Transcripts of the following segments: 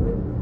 old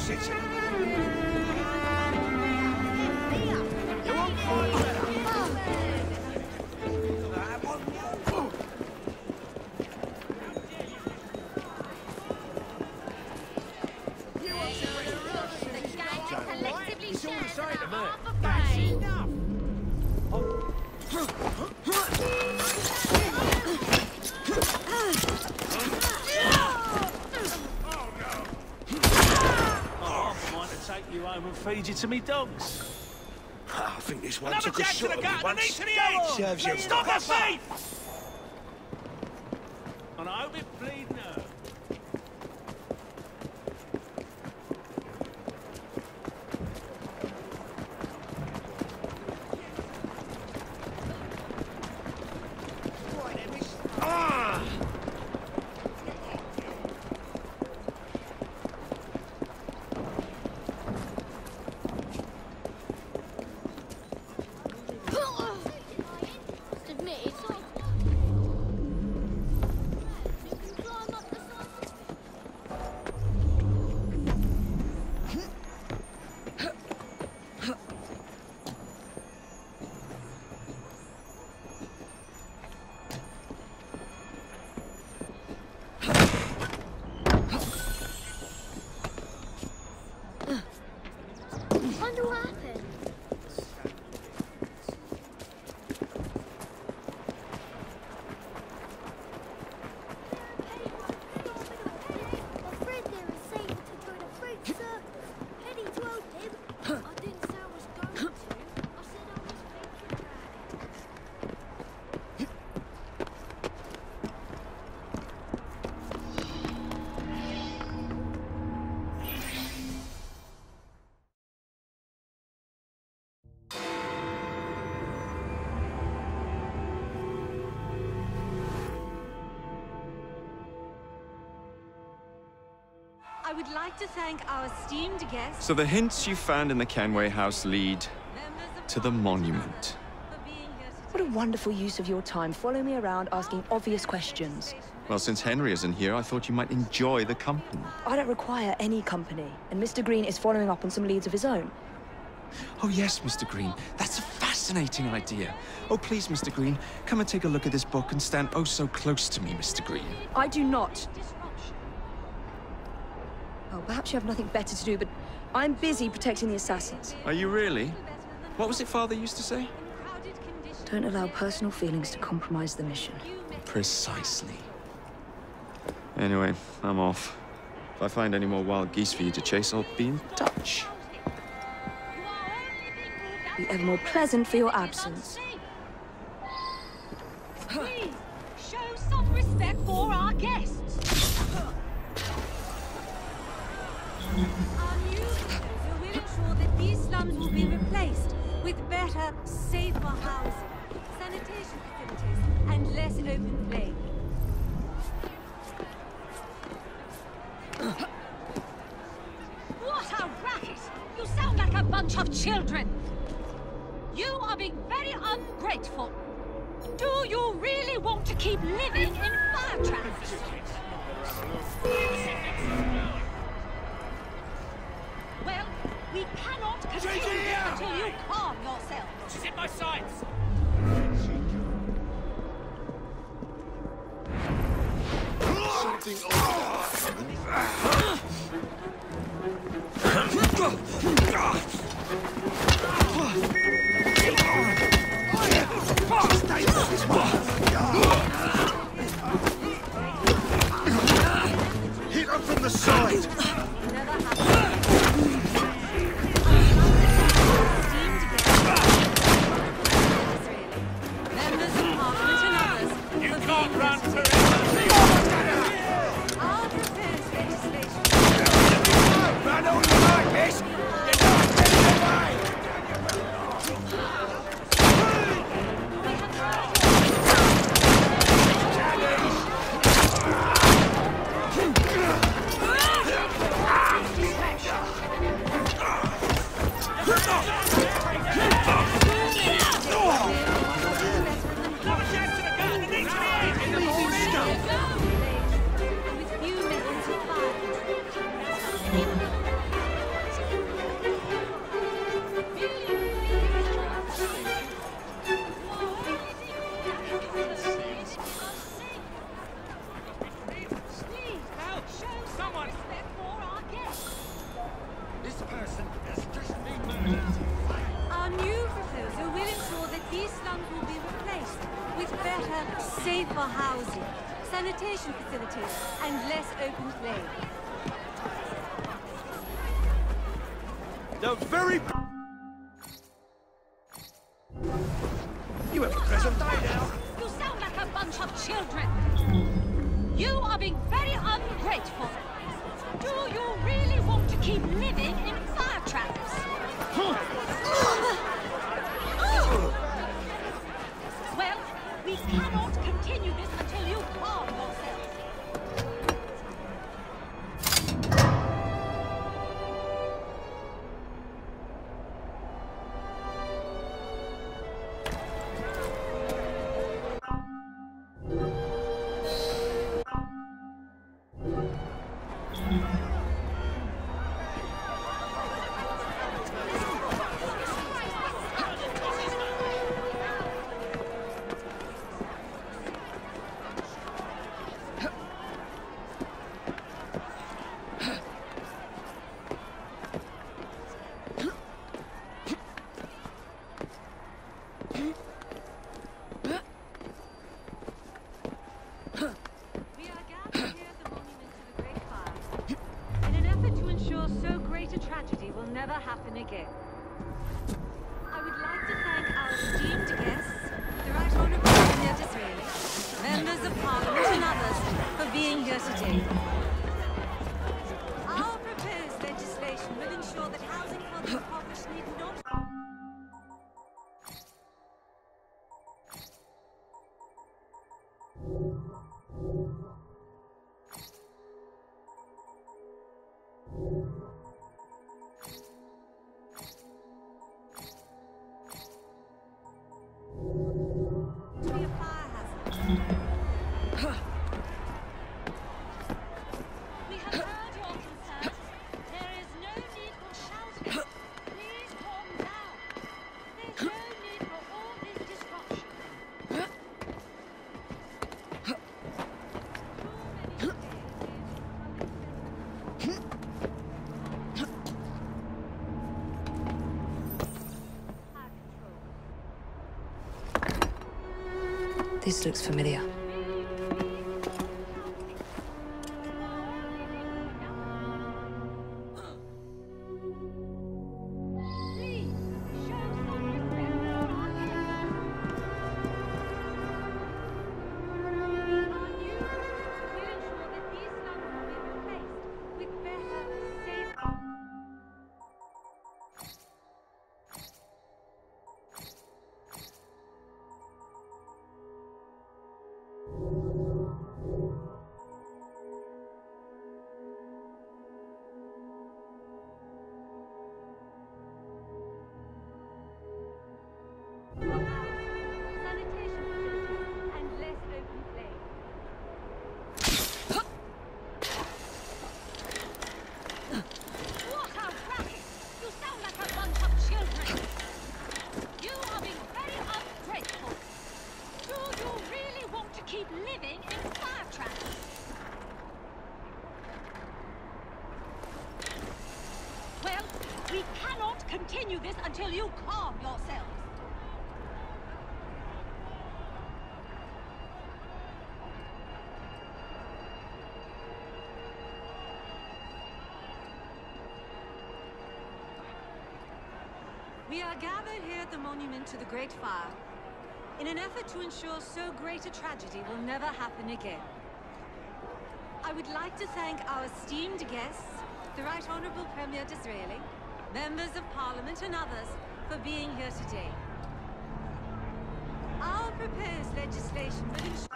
city. To me dogs. Ah, I think this one Another took a jack to shot the gut, once. to the edge. Serves you Stop us, thief! And I hope it bleed now. I would like to thank our esteemed guests. So the hints you found in the Kenway house lead to the monument. for being here What a wonderful use of your time. Follow me around asking obvious questions. Well, since Henry isn't here, I thought you might enjoy the company. I don't require any company, and Mr. Green is following up on some leads of his own. Oh, yes, Mr. Green. That's a fascinating idea. Oh, please, Mr. Green, come and take a look at this book and stand oh so close to me, Mr. Green. I do not. Oh, perhaps you have nothing better to do, but I'm busy protecting the assassins. Are you really? What was it Father used to say? Don't allow personal feelings to compromise the mission. Precisely. Anyway, I'm off. If I find any more wild geese for you to chase, I'll be in touch. Be ever more pleasant for your absence. Our new will ensure that these slums will be replaced with better, safer housing, sanitation facilities, and less open play. What a racket! You sound like a bunch of children! You are being very ungrateful. Do you really want to keep living in fire traps? We cannot continue until you calm yourself. She's in my sights. Something Hit up from the side! better, safer housing, sanitation facilities, and less open play. The very... This looks familiar. Gathered here at the monument to the Great Fire in an effort to ensure so great a tragedy will never happen again. I would like to thank our esteemed guests, the Right Honourable Premier Disraeli, members of Parliament and others for being here today. Our proposed legislation will ensure...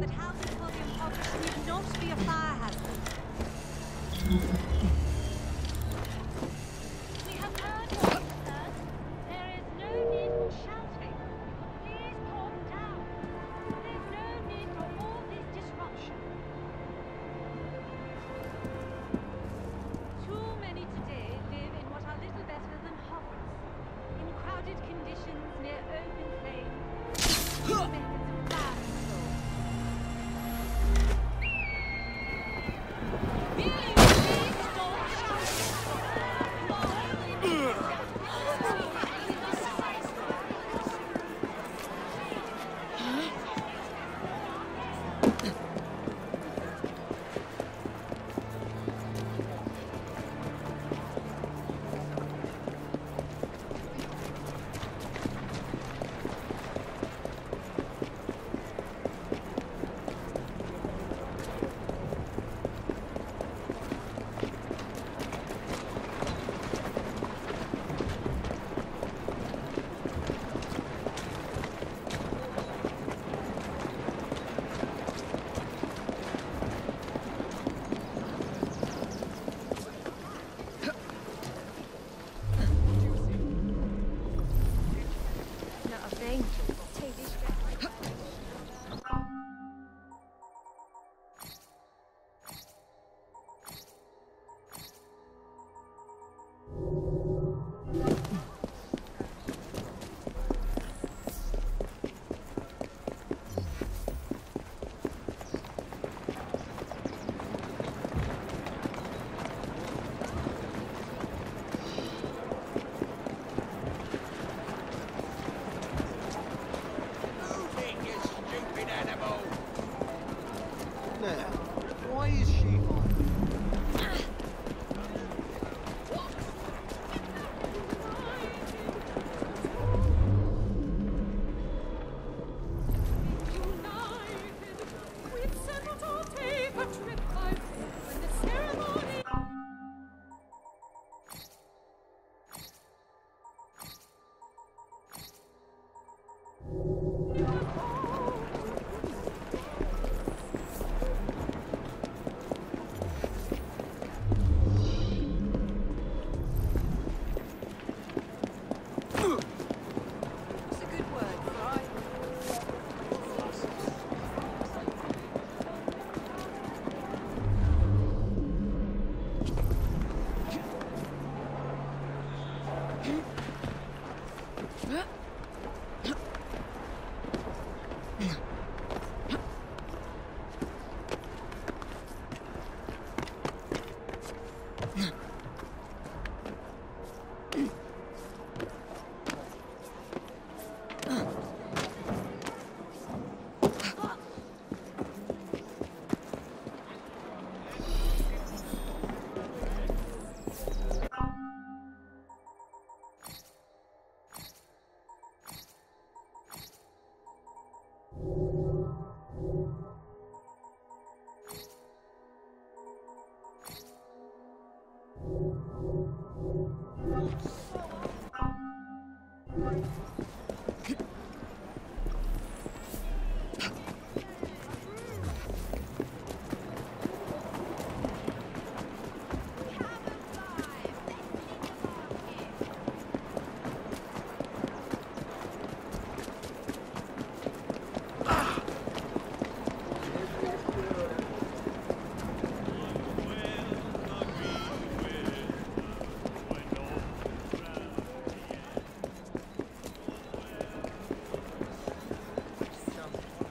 that houses will be impoverished and not be a fire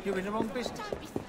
You're in the wrong business.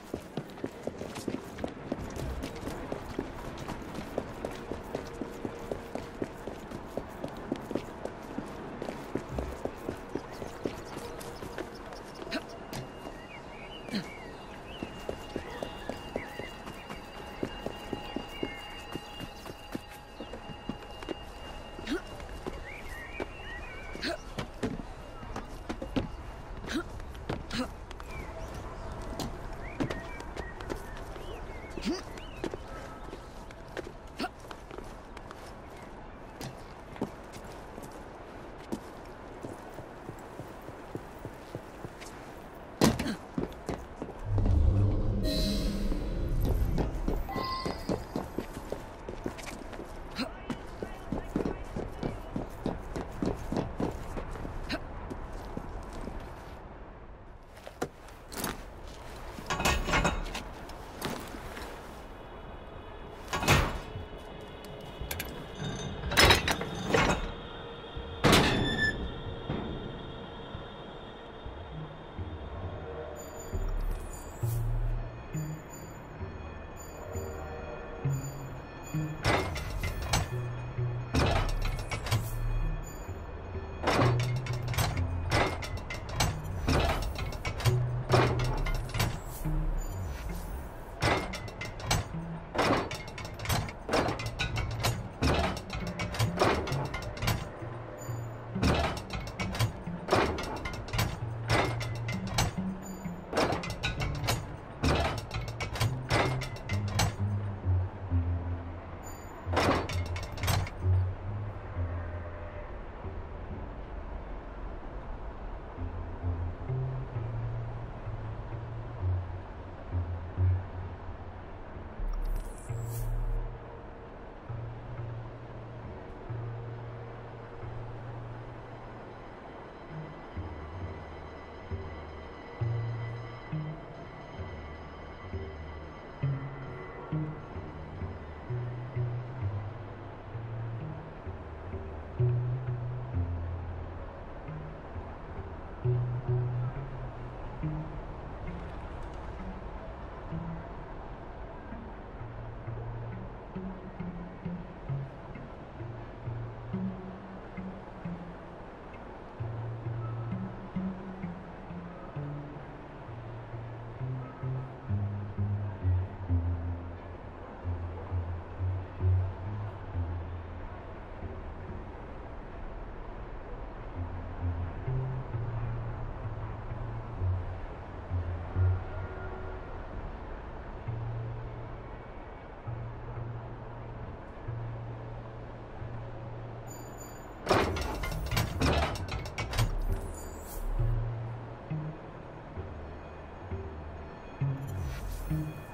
嗯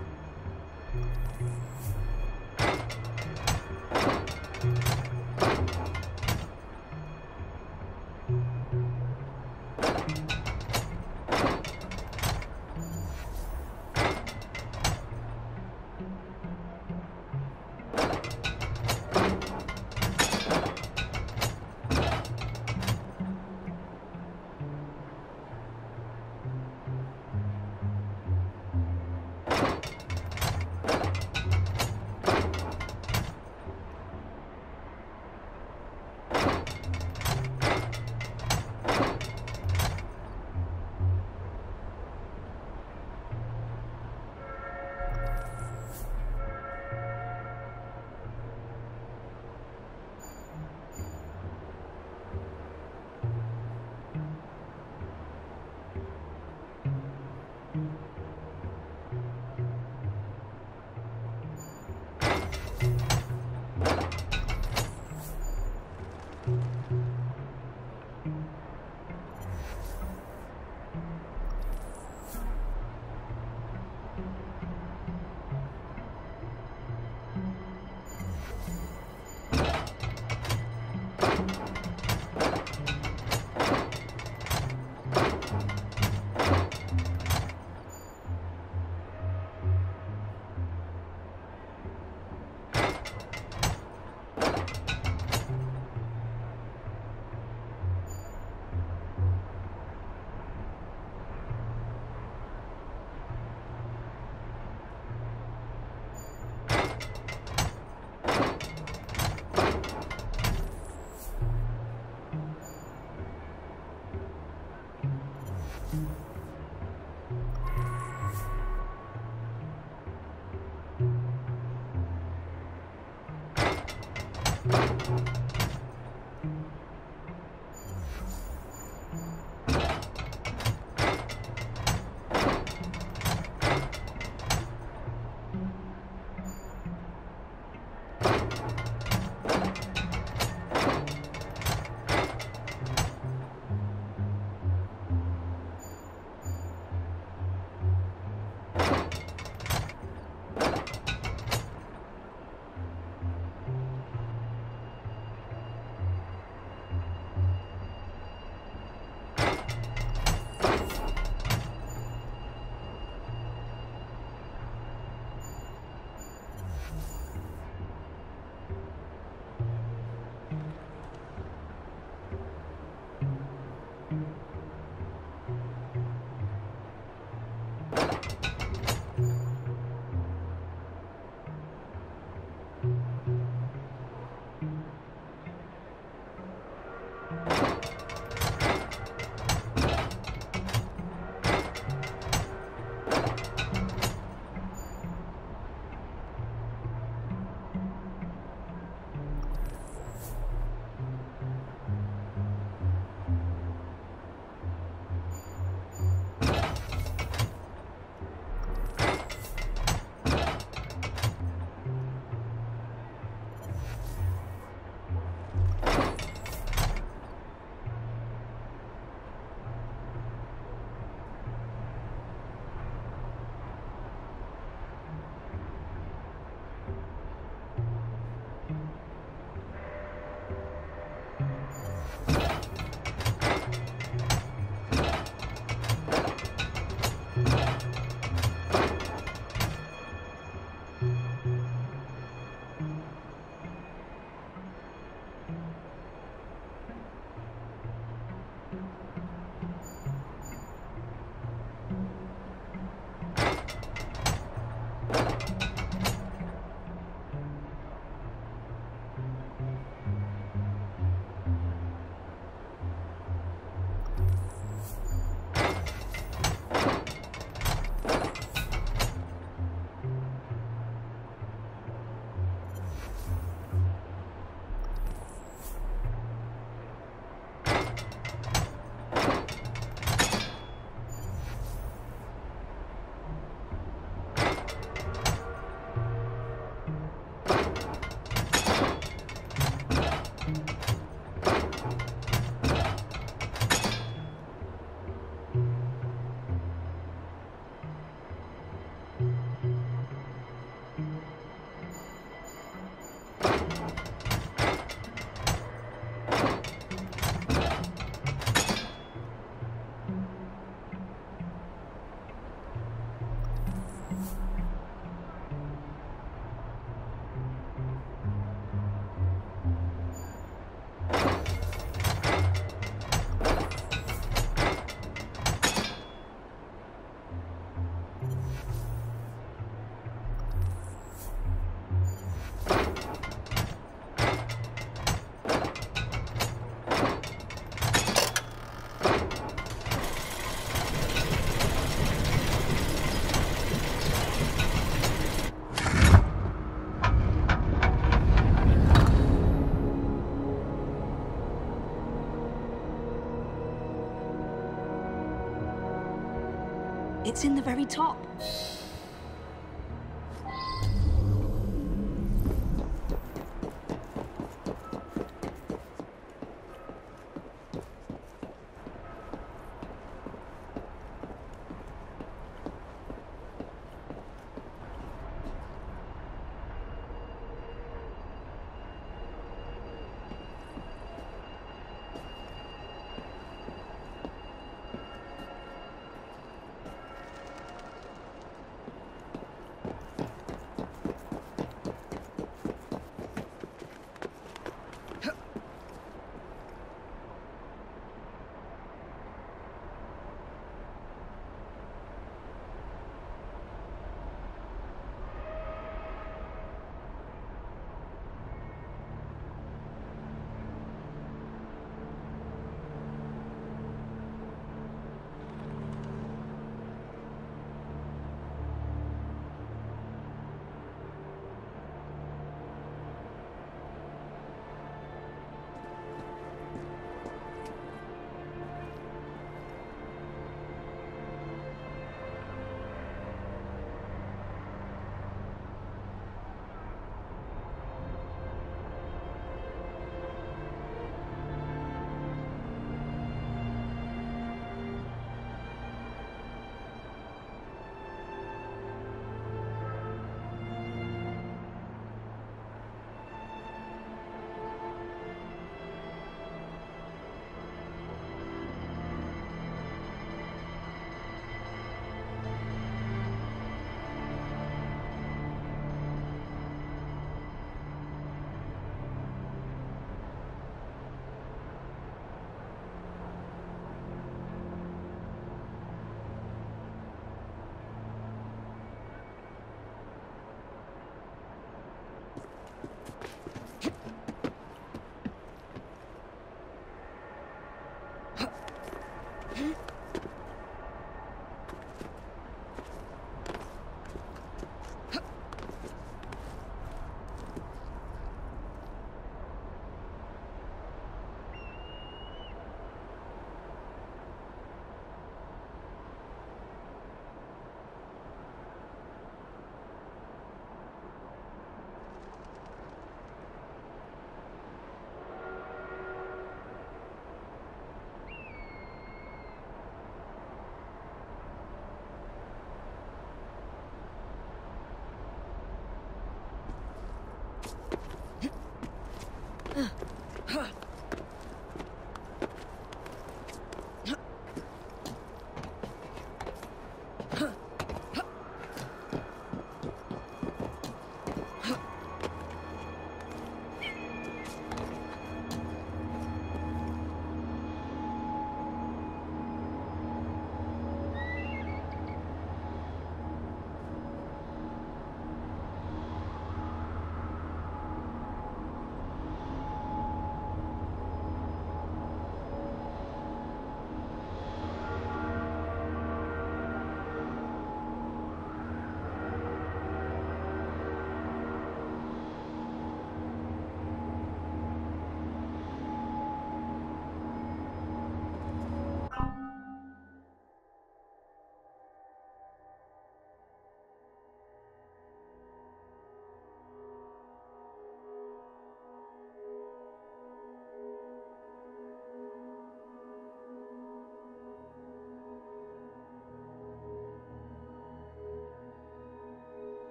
It's in the very top.